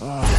Oh.